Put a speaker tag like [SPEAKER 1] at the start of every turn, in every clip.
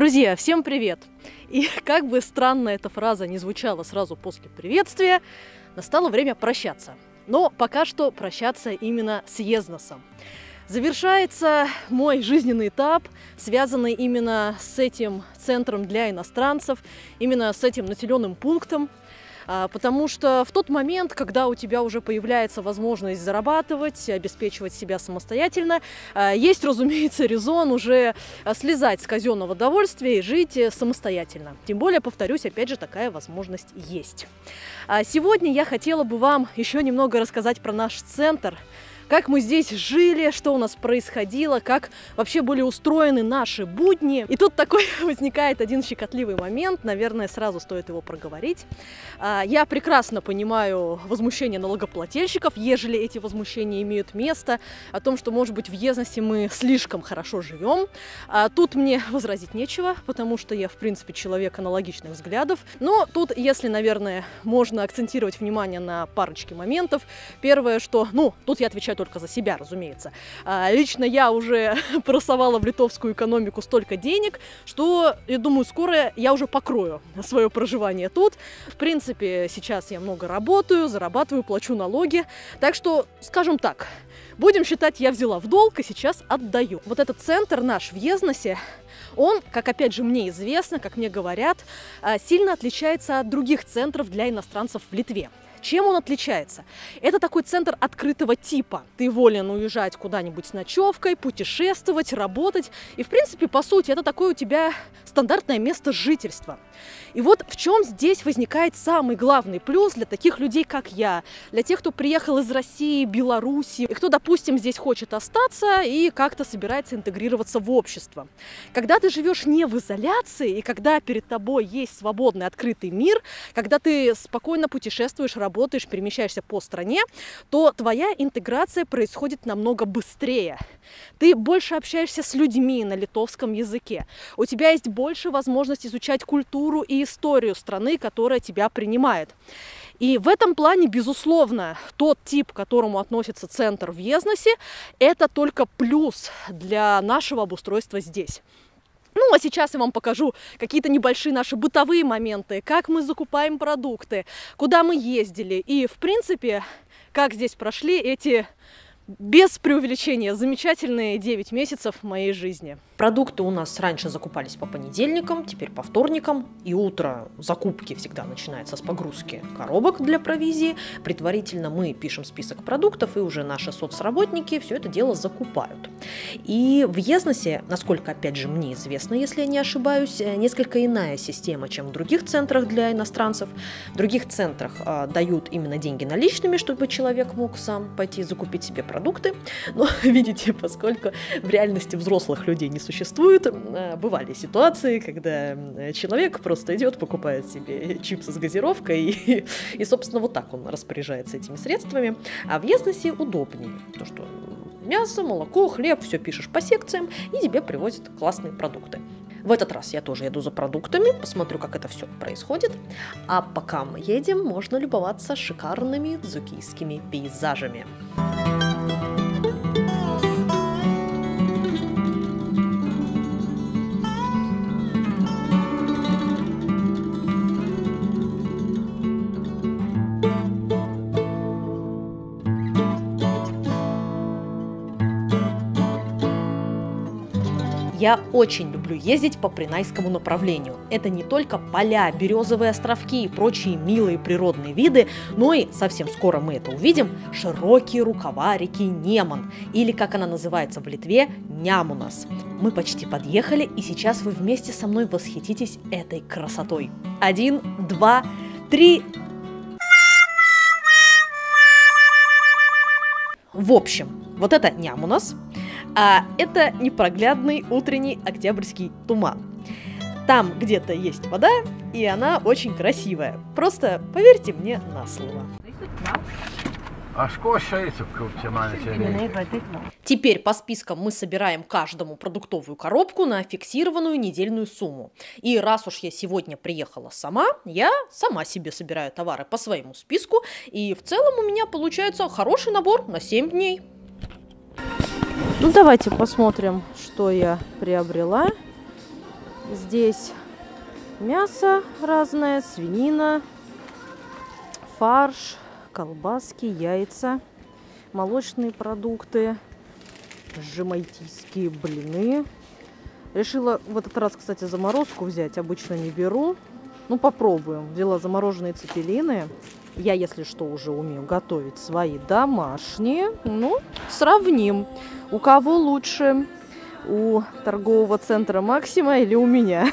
[SPEAKER 1] Друзья, всем привет! И как бы странно эта фраза не звучала сразу после приветствия, настало время прощаться. Но пока что прощаться именно с Езносом. Завершается мой жизненный этап, связанный именно с этим центром для иностранцев, именно с этим населенным пунктом, потому что в тот момент, когда у тебя уже появляется возможность зарабатывать, обеспечивать себя самостоятельно, а, есть, разумеется, резон уже а, слезать с казенного довольствия и жить э, самостоятельно. Тем более, повторюсь, опять же, такая возможность есть. Сегодня я хотела бы вам еще немного рассказать про наш центр, как мы здесь жили, что у нас происходило, как вообще были устроены наши будни. И тут такой возникает один щекотливый момент, наверное, сразу стоит его проговорить. А, я прекрасно понимаю возмущение налогоплательщиков, ежели эти возмущения имеют место, о том, что, может быть, в Езности мы слишком хорошо живем. А тут мне возразить нечего, потому что я, в принципе, человек аналогичных взглядов. Но тут, если, наверное, можно акцентировать внимание на парочке моментов. Первое, что, ну, тут я отвечаю только за себя, разумеется. А, лично я уже просовала в литовскую экономику столько денег, что, я думаю, скоро я уже покрою свое проживание тут. В принципе, сейчас я много работаю, зарабатываю, плачу налоги. Так что, скажем так, будем считать, я взяла в долг и сейчас отдаю. Вот этот центр наш в Езносе, он, как опять же мне известно, как мне говорят, а, сильно отличается от других центров для иностранцев в Литве. Чем он отличается? Это такой центр открытого типа. Ты волен уезжать куда-нибудь с ночевкой, путешествовать, работать. И, в принципе, по сути, это такое у тебя стандартное место жительства. И вот в чем здесь возникает самый главный плюс для таких людей, как я, для тех, кто приехал из России, Беларуси, и кто, допустим, здесь хочет остаться и как-то собирается интегрироваться в общество. Когда ты живешь не в изоляции, и когда перед тобой есть свободный, открытый мир, когда ты спокойно путешествуешь, работаешь, перемещаешься по стране, то твоя интеграция происходит намного быстрее. Ты больше общаешься с людьми на литовском языке. У тебя есть больше возможности изучать культуру и историю страны, которая тебя принимает. И в этом плане, безусловно, тот тип, к которому относится центр в Езносе, это только плюс для нашего обустройства здесь. Ну, а сейчас я вам покажу какие-то небольшие наши бытовые моменты, как мы закупаем продукты, куда мы ездили. И, в принципе, как здесь прошли эти без преувеличения, замечательные 9 месяцев моей жизни.
[SPEAKER 2] Продукты у нас раньше закупались по понедельникам, теперь по вторникам. И утро закупки всегда начинается с погрузки коробок для провизии. Предварительно мы пишем список продуктов, и уже наши соцработники все это дело закупают. И в Езносе, насколько, опять же, мне известно, если я не ошибаюсь, э, несколько иная система, чем в других центрах для иностранцев. В других центрах э, дают именно деньги наличными, чтобы человек мог сам пойти закупить себе продукты. Но, видите, поскольку в реальности взрослых людей не существует. Э, бывали ситуации, когда человек просто идет, покупает себе чипсы с газировкой, и, и собственно, вот так он распоряжается этими средствами. А в Езносе удобнее, то что мясо, молоко, хлеб, все пишешь по секциям, и тебе привозят классные продукты. В этот раз я тоже еду за продуктами, посмотрю, как это все происходит. А пока мы едем, можно любоваться шикарными дзукийскими пейзажами. Я очень люблю ездить по Принайскому направлению. Это не только поля, березовые островки и прочие милые природные виды, но и, совсем скоро мы это увидим, широкие рукава реки Неман, или, как она называется в Литве, Нямунас. Мы почти подъехали, и сейчас вы вместе со мной восхититесь этой красотой. Один, два, три, В общем, вот это Нямунас, а это непроглядный утренний октябрьский туман. Там где-то есть вода, и она очень красивая. Просто поверьте мне на слово. А Теперь по спискам мы собираем каждому продуктовую коробку на фиксированную недельную сумму. И раз уж я сегодня приехала сама, я сама себе собираю товары по своему списку. И в целом у меня получается хороший набор на 7 дней.
[SPEAKER 1] Ну, давайте посмотрим, что я приобрела. Здесь мясо разное, свинина, фарш, колбаски, яйца, молочные продукты, жемайтийские блины. Решила в этот раз, кстати, заморозку взять. Обычно не беру. Ну, попробуем. Взяла замороженные цепелины. Я, если что, уже умею готовить свои домашние. Ну, сравним, у кого лучше у торгового центра Максима или у меня.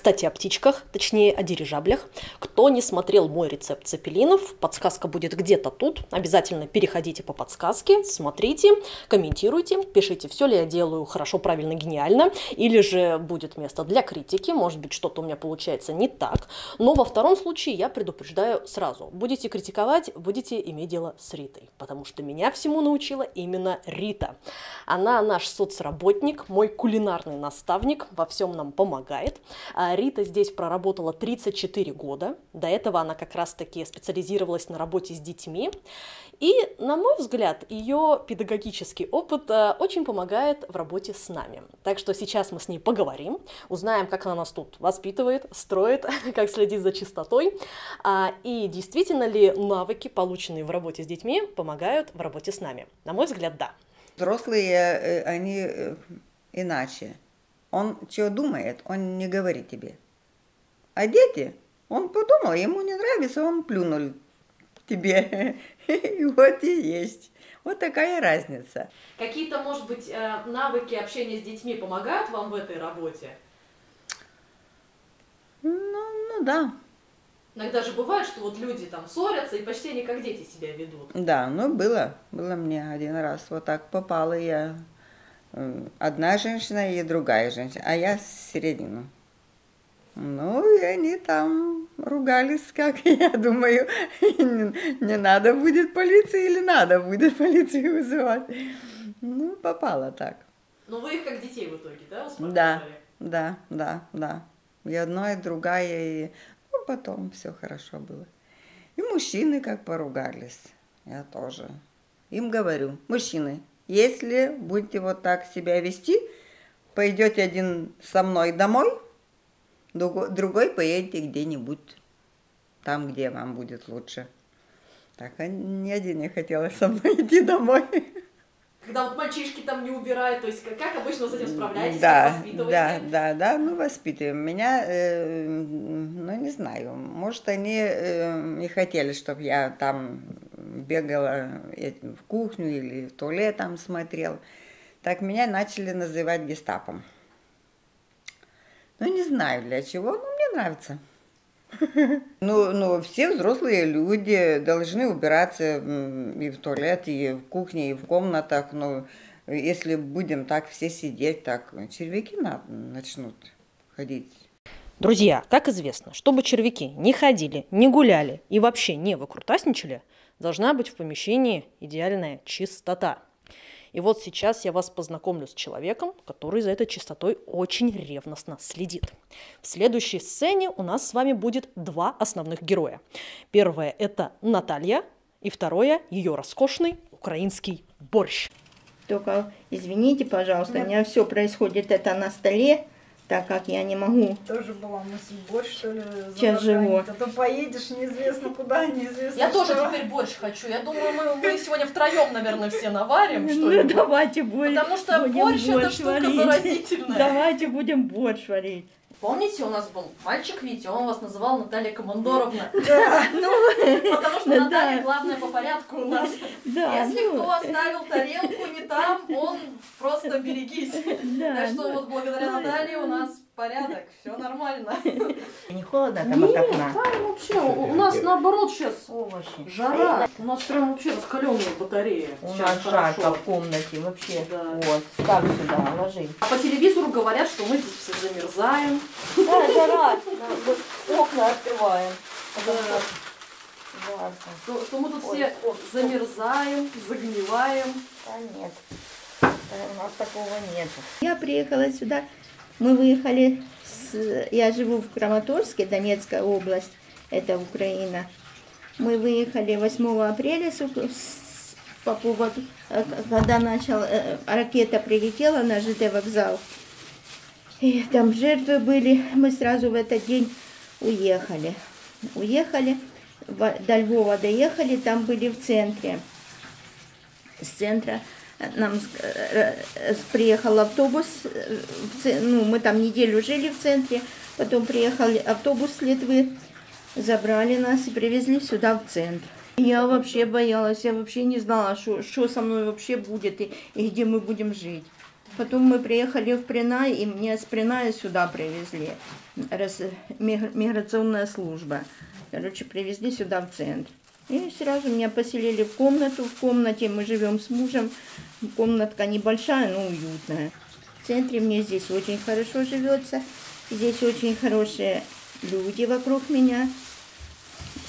[SPEAKER 2] Кстати, о птичках, точнее о дирижаблях. Кто не смотрел мой рецепт цепелинов, подсказка будет где-то тут. Обязательно переходите по подсказке, смотрите, комментируйте, пишите, все ли я делаю хорошо, правильно, гениально, или же будет место для критики, может быть, что-то у меня получается не так. Но во втором случае я предупреждаю сразу. Будете критиковать, будете иметь дело с Ритой, потому что меня всему научила именно Рита. Она наш соцработник, мой кулинарный наставник, во всем нам помогает. А Рита здесь проработала 34 года. До этого она как раз-таки специализировалась на работе с детьми. И, на мой взгляд, ее педагогический опыт э, очень помогает в работе с нами. Так что сейчас мы с ней поговорим, узнаем, как она нас тут воспитывает, строит, как следит за чистотой, а, и действительно ли навыки, полученные в работе с детьми, помогают в работе с нами. На мой взгляд, да.
[SPEAKER 3] Взрослые, э, они э, иначе. Он что думает, он не говорит тебе. А дети, он подумал, ему не нравится, он плюнул тебе. И вот и есть. Вот такая разница.
[SPEAKER 1] Какие-то, может быть, э, навыки общения с детьми помогают вам в этой работе?
[SPEAKER 3] Ну, ну да.
[SPEAKER 1] Иногда же бывает, что вот люди там ссорятся и почти не как дети себя ведут.
[SPEAKER 3] Да, ну было. Было мне один раз. Вот так попала я одна женщина и другая женщина, а я середину. Ну, и они там ругались, как я думаю, не, не надо будет полиции или надо будет полицию вызывать. Ну, попало так.
[SPEAKER 1] Ну, вы их как детей в итоге, да,
[SPEAKER 3] Да, да, да, да. И одно, и другая, и ну, потом все хорошо было. И мужчины как поругались, я тоже. Им говорю, мужчины, если будете вот так себя вести, пойдете один со мной домой, другой поедете где-нибудь там, где вам будет лучше. Так, а ни один не хотел со мной идти домой.
[SPEAKER 1] Когда вот мальчишки там не убирают, то есть как обычно с этим справляетесь,
[SPEAKER 3] да, Да, да, да, ну воспитываем. Меня, э, ну не знаю, может они э, не хотели, чтобы я там бегала в кухню или в туалет там смотрел. Так меня начали называть гестапом. Ну, не знаю для чего, но мне нравится. Ну, ну, все взрослые люди должны убираться и в туалет, и в кухне, и в комнатах. Но если будем так все сидеть, так червяки начнут ходить.
[SPEAKER 2] Друзья, как известно, чтобы червяки не ходили, не гуляли и вообще не выкрутасничали, должна быть в помещении идеальная чистота. И вот сейчас я вас познакомлю с человеком, который за этой чистотой очень ревностно следит. В следующей сцене у нас с вами будет два основных героя. Первое – это Наталья, и второе – ее роскошный украинский борщ.
[SPEAKER 4] Только извините, пожалуйста, у меня все происходит это на столе, так как я не могу.
[SPEAKER 5] Тоже была мысль борщ, что ли,
[SPEAKER 4] Сейчас живу. А
[SPEAKER 5] то поедешь неизвестно куда, неизвестно
[SPEAKER 1] Я
[SPEAKER 5] что.
[SPEAKER 1] тоже теперь борщ хочу. Я думаю, мы, мы сегодня втроем, наверное, все наварим
[SPEAKER 4] Ну,
[SPEAKER 1] что-нибудь.
[SPEAKER 4] давайте борщ.
[SPEAKER 1] Потому что
[SPEAKER 4] будем
[SPEAKER 1] борщ это штука
[SPEAKER 4] варить.
[SPEAKER 1] заразительная.
[SPEAKER 4] Давайте будем борщ варить.
[SPEAKER 1] Помните, у нас был мальчик Витя, он вас называл Наталья Командоровна.
[SPEAKER 4] Ну,
[SPEAKER 1] Потому что
[SPEAKER 4] Да.
[SPEAKER 1] Наталья главная по порядку у нас.
[SPEAKER 4] да,
[SPEAKER 1] Если
[SPEAKER 4] ну,
[SPEAKER 1] кто оставил тарелку не там, он просто берегись.
[SPEAKER 4] да,
[SPEAKER 1] Так что
[SPEAKER 4] ну,
[SPEAKER 1] вот благодаря
[SPEAKER 4] ну,
[SPEAKER 1] Наталье у нас порядок, все нормально.
[SPEAKER 4] Не холодно там от окна?
[SPEAKER 1] Там вообще, у нас наоборот сейчас
[SPEAKER 4] Овощи.
[SPEAKER 1] жара. У нас прям вообще раскаленные батареи.
[SPEAKER 4] У
[SPEAKER 1] Сейчас
[SPEAKER 4] нас жарко в комнате вообще.
[SPEAKER 1] Да.
[SPEAKER 4] Вот, ставь сюда, ложи.
[SPEAKER 1] А по телевизору говорят, что мы здесь все замерзаем.
[SPEAKER 4] Да, жара. Окна открываем.
[SPEAKER 1] Да.
[SPEAKER 4] Жарко.
[SPEAKER 1] Что, что мы тут
[SPEAKER 4] Ой,
[SPEAKER 1] все
[SPEAKER 4] ой,
[SPEAKER 1] замерзаем, загниваем.
[SPEAKER 4] Да нет, Э, у нас такого нет. Я приехала сюда, мы выехали, с, я живу в Краматорске, Донецкая область, это Украина. Мы выехали 8 апреля с, с- по поводу, э, когда начал, э, ракета прилетела на ЖД вокзал. И там жертвы были. Мы сразу в этот день уехали. Уехали, до Львова доехали, там были в центре. С центра нам ск- э, э, приехал автобус, э, ну, мы там неделю жили в центре, потом приехал автобус с Литвы, забрали нас и привезли сюда в центр. Я вообще боялась, я вообще не знала, что, что со мной вообще будет и, и где мы будем жить. Потом мы приехали в Принай, и мне с Приная сюда привезли. Раз, мигр- миграционная служба. Короче, привезли сюда в центр. И сразу меня поселили в комнату. В комнате мы живем с мужем. Комнатка небольшая, но уютная. В центре мне здесь очень хорошо живется. Здесь очень хорошие люди вокруг меня.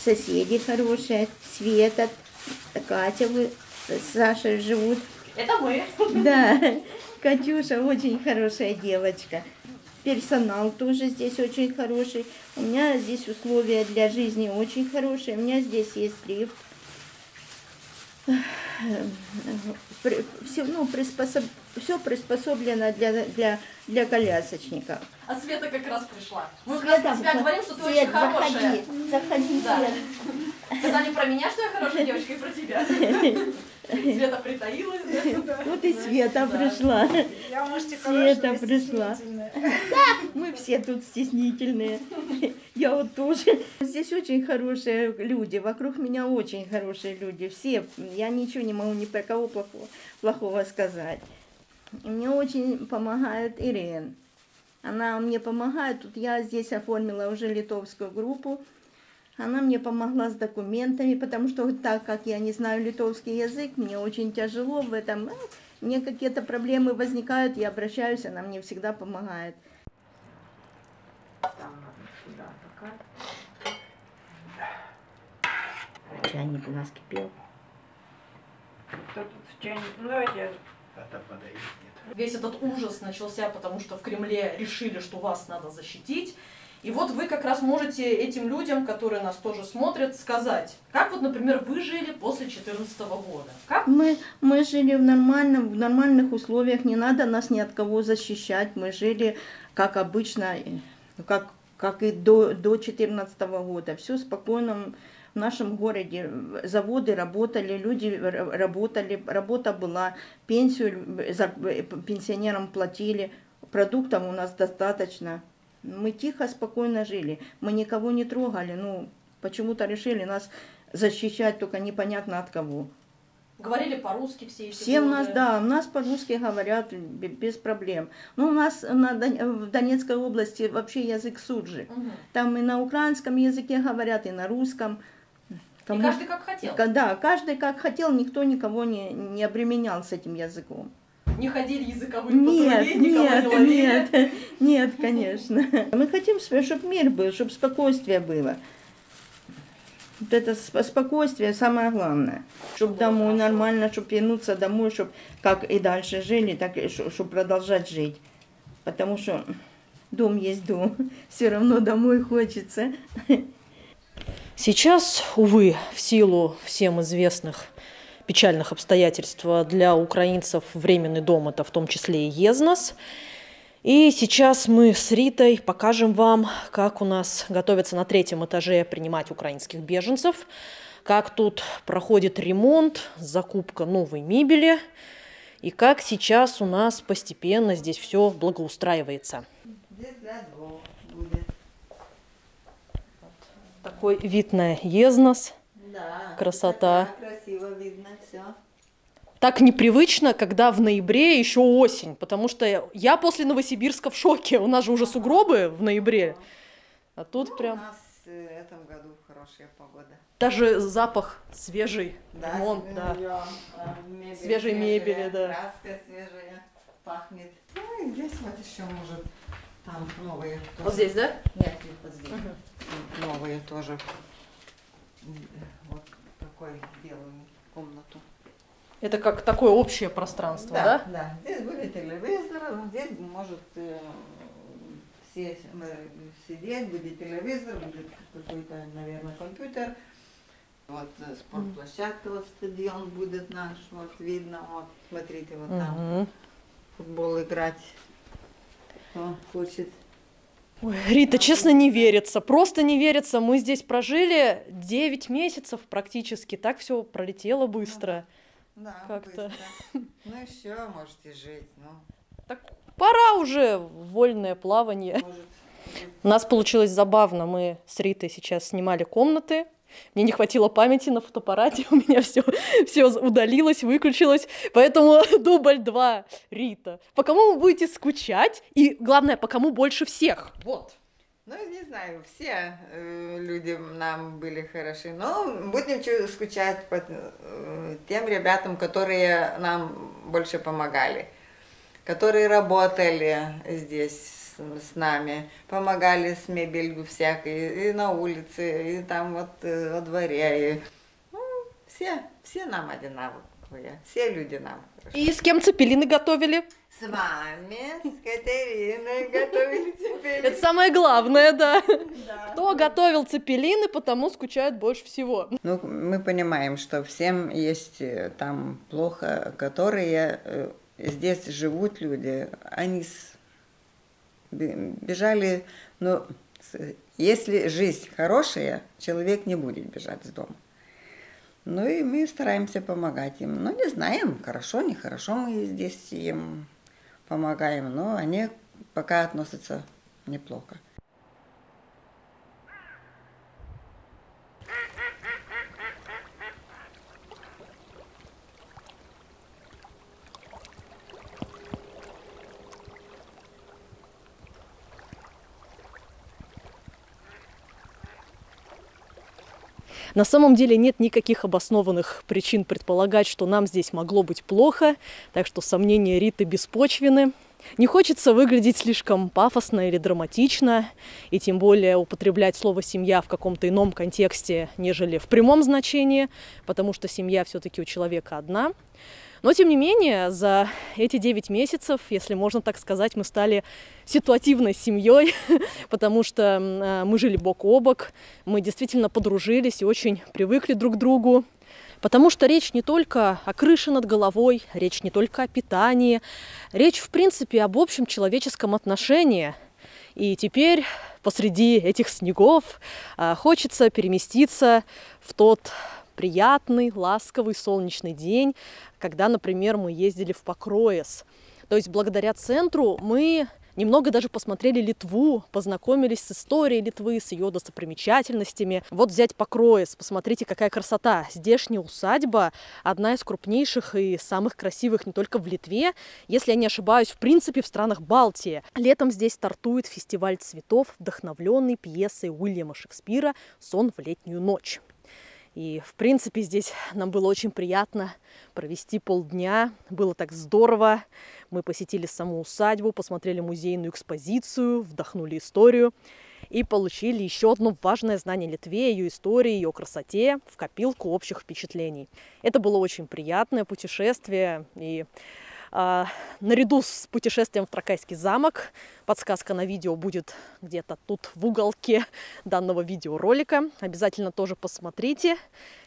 [SPEAKER 4] Соседи хорошие. Света, Катя, вы с Сашей живут.
[SPEAKER 2] Это мы.
[SPEAKER 4] Да, Катюша очень хорошая девочка. Персонал тоже здесь очень хороший. У меня здесь условия для жизни очень хорошие. У меня здесь есть лифт. Все, ну, приспособ... все приспособлено для, для, для колясочников.
[SPEAKER 1] А Света как раз пришла. Мы как
[SPEAKER 4] Света,
[SPEAKER 1] раз про тебя говорим, что ты
[SPEAKER 4] Свет,
[SPEAKER 1] очень хорошая.
[SPEAKER 4] заходи, заходи,
[SPEAKER 1] Да.
[SPEAKER 4] Свет.
[SPEAKER 1] Сказали про меня, что я хорошая девочка, и про тебя. Света притаилась. да?
[SPEAKER 4] Вот и Света пришла.
[SPEAKER 5] Я, может, и
[SPEAKER 4] Света пришла. Мы все тут стеснительные. Я вот тоже. Здесь очень хорошие люди. Вокруг меня очень хорошие люди. Все. Я ничего не могу ни про кого плохого, плохого сказать. И мне очень помогает Ирен. Она мне помогает. Тут я здесь оформила уже литовскую группу. Она мне помогла с документами, потому что так как я не знаю литовский язык, мне очень тяжело в этом. Ну, Мне какие-то проблемы возникают, я обращаюсь, она мне всегда помогает. Чайник у нас кипел.
[SPEAKER 5] Кто тут в чайник? Ну, давайте я
[SPEAKER 1] Весь этот ужас начался, потому что в Кремле решили, что вас надо защитить. И вот вы как раз можете этим людям, которые нас тоже смотрят, сказать, как вот, например, вы жили после 2014 года. Как
[SPEAKER 4] Мы, мы жили в, нормальном, в нормальных условиях, не надо нас ни от кого защищать. Мы жили, как обычно, э, как, как и до 2014 года. Все спокойно в нашем городе. Заводы работали, люди работали, работа была, пенсию э, э, пенсионерам платили, продуктов у нас достаточно. Мы тихо, спокойно жили. Мы никого не трогали. Ну, почему-то решили нас защищать, только непонятно от кого.
[SPEAKER 1] говорили по-русски все эти
[SPEAKER 4] Все у нас,
[SPEAKER 1] годы?
[SPEAKER 4] да, у нас по-русски говорят бе- без проблем. Ну, у нас на в Донецкой области вообще язык суджи.
[SPEAKER 1] Мгм.
[SPEAKER 4] Там и на украинском языке говорят, и на русском.
[SPEAKER 1] И
[SPEAKER 4] Кому-
[SPEAKER 1] каждый как хотел.
[SPEAKER 4] Да, каждый как хотел, никто никого не, не обременял с этим языком.
[SPEAKER 1] Не ходили языковые
[SPEAKER 4] Нет,
[SPEAKER 1] патрули, никого
[SPEAKER 4] нет,
[SPEAKER 1] не ловили.
[SPEAKER 4] нет, нет, конечно. Мы хотим, чтобы мир был, чтобы спокойствие было. Вот это сп- спокойствие самое главное. Чтобы домой
[SPEAKER 1] хорошо.
[SPEAKER 4] нормально, чтобы вернуться домой, чтобы как и дальше жили, так и чтобы продолжать жить. Потому что дом есть дом, все равно домой хочется.
[SPEAKER 2] Сейчас, увы, в силу всем известных печальных обстоятельств для украинцев временный дом это в том числе и Езнос. И сейчас мы с Ритой покажем вам, как у нас готовятся на третьем этаже принимать украинских беженцев, как тут проходит ремонт, закупка новой мебели и как сейчас у нас постепенно здесь все благоустраивается.
[SPEAKER 3] Здесь для двух будет.
[SPEAKER 2] Такой вид на Езнос.
[SPEAKER 3] Да.
[SPEAKER 2] Красота.
[SPEAKER 3] Красиво все.
[SPEAKER 2] так непривычно, когда в ноябре еще осень, потому что я после Новосибирска в шоке. У нас же уже сугробы в ноябре. А тут
[SPEAKER 3] Ну, У
[SPEAKER 2] прям
[SPEAKER 3] нас э, в этом году хорошая погода.
[SPEAKER 2] даже запах свежий,
[SPEAKER 3] Да,
[SPEAKER 2] ремонт, да.
[SPEAKER 3] а, мебель
[SPEAKER 2] Свежей мебели, да.
[SPEAKER 3] Краска свежая, пахнет. Ну и здесь вот еще может там новые. тоже.
[SPEAKER 1] Вот здесь, да?
[SPEAKER 3] Нет, нет, вот здесь. Новые тоже. М, Вот такой белую комнату.
[SPEAKER 2] Это как такое общее пространство, да?
[SPEAKER 3] Да, да. Здесь будет телевизор, а здесь может э, все э, сидеть, будет телевизор, будет какой-то, наверное, компьютер. Вот э, спортплощадка, вот стадион будет наш, вот видно, вот смотрите, вот там
[SPEAKER 2] Мгм.
[SPEAKER 3] футбол играть. кто хочет.
[SPEAKER 1] Ой, Рита, честно, не верится. Просто не верится. Мы здесь прожили 9 месяцев практически. Так все пролетело быстро.
[SPEAKER 3] Да,
[SPEAKER 1] Как-то.
[SPEAKER 3] быстро. Ну еще можете жить, ну,
[SPEAKER 1] Так пора уже вольное плавание.
[SPEAKER 3] может.
[SPEAKER 1] У нас получилось забавно. Мы с Ритой сейчас снимали комнаты. Мне не хватило памяти на фотоаппарате, у меня все, все удалилось, выключилось. Поэтому дубль 2, Рита. По кому вы будете скучать? И главное, по кому больше всех? Вот.
[SPEAKER 3] Ну, не знаю, все э, люди нам были хороши, но будем скучать по э, тем ребятам, которые нам больше помогали, которые работали здесь с, нами, помогали с мебелью всякой, и на улице, и там вот э, во дворе. И, ну, все, все нам одинаковые, все люди нам хороши.
[SPEAKER 1] И с кем цепелины готовили?
[SPEAKER 3] С вами, с Катериной готовили теперь.
[SPEAKER 1] Это самое главное, да.
[SPEAKER 3] Да.
[SPEAKER 1] Кто готовил цепелины, потому скучают больше всего.
[SPEAKER 3] Ну, мы понимаем, что всем есть э, там плохо, которые э, здесь живут люди, они с- бежали, но если жизнь хорошая, человек не будет бежать с дома. Ну и мы стараемся помогать им. Ну, не знаем, хорошо, нехорошо мы здесь им помогаем, но они пока относятся неплохо.
[SPEAKER 1] На самом деле нет никаких обоснованных причин предполагать, что нам здесь могло быть плохо, так что сомнения Риты беспочвены. Не хочется выглядеть слишком пафосно или драматично, и тем более употреблять слово «семья» в каком-то ином контексте, нежели в прямом значении, потому что семья все-таки у человека одна. Но, тем не менее, за эти 9 месяцев, если можно так сказать, мы стали ситуативной семьей, потому что э, мы жили бок о бок, мы действительно подружились и очень привыкли друг к другу. Потому что речь не только о крыше над головой, речь не только о питании, речь, в принципе, об общем человеческом отношении. И теперь посреди этих снегов а, хочется переместиться в тот приятный, ласковый, солнечный день, когда, например, мы ездили в Покроес. То есть благодаря центру мы немного даже посмотрели Литву, познакомились с историей Литвы, с ее достопримечательностями. Вот взять Покроес, посмотрите, какая красота. Здешняя усадьба одна из крупнейших и самых красивых не только в Литве, если я не ошибаюсь, в принципе, в странах Балтии. Летом здесь стартует фестиваль цветов, вдохновленный пьесой Уильяма Шекспира «Сон в летнюю ночь». И, в принципе, здесь нам было очень приятно провести полдня. Было так здорово. Мы посетили саму усадьбу, посмотрели музейную экспозицию, вдохнули историю и получили еще одно важное знание Литве, ее истории, ее красоте в копилку общих впечатлений. Это было очень приятное путешествие. И а, наряду с путешествием в Тракайский замок подсказка на видео будет где-то тут в уголке данного видеоролика. Обязательно тоже посмотрите.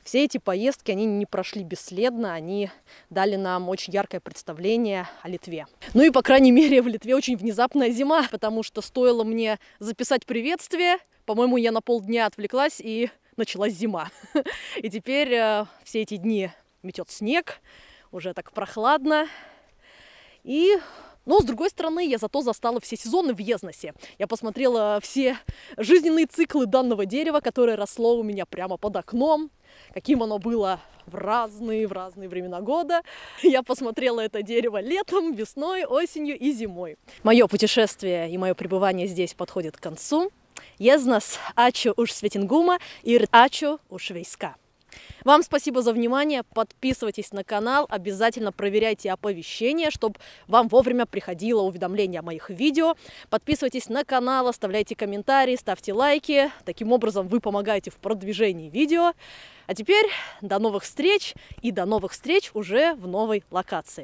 [SPEAKER 1] Все эти поездки, они не прошли бесследно, они дали нам очень яркое представление о Литве. Ну и, по крайней мере, в Литве очень внезапная зима, потому что стоило мне записать приветствие, по-моему, я на полдня отвлеклась и началась зима. И теперь э, все эти дни метет снег, уже так прохладно, и, но с другой стороны, я зато застала все сезоны в Езносе. Я посмотрела все жизненные циклы данного дерева, которое росло у меня прямо под окном, каким оно было в разные, в разные времена года. Я посмотрела это дерево летом, весной, осенью и зимой. Мое путешествие и мое пребывание здесь подходит к концу. Езнос ачу уж светингума и ачу уж вейска. Вам спасибо за внимание. Подписывайтесь на канал, обязательно проверяйте оповещения, чтобы вам вовремя приходило уведомление о моих видео. Подписывайтесь на канал, оставляйте комментарии, ставьте лайки. Таким образом вы помогаете в продвижении видео. А теперь до новых встреч и до новых встреч уже в новой локации.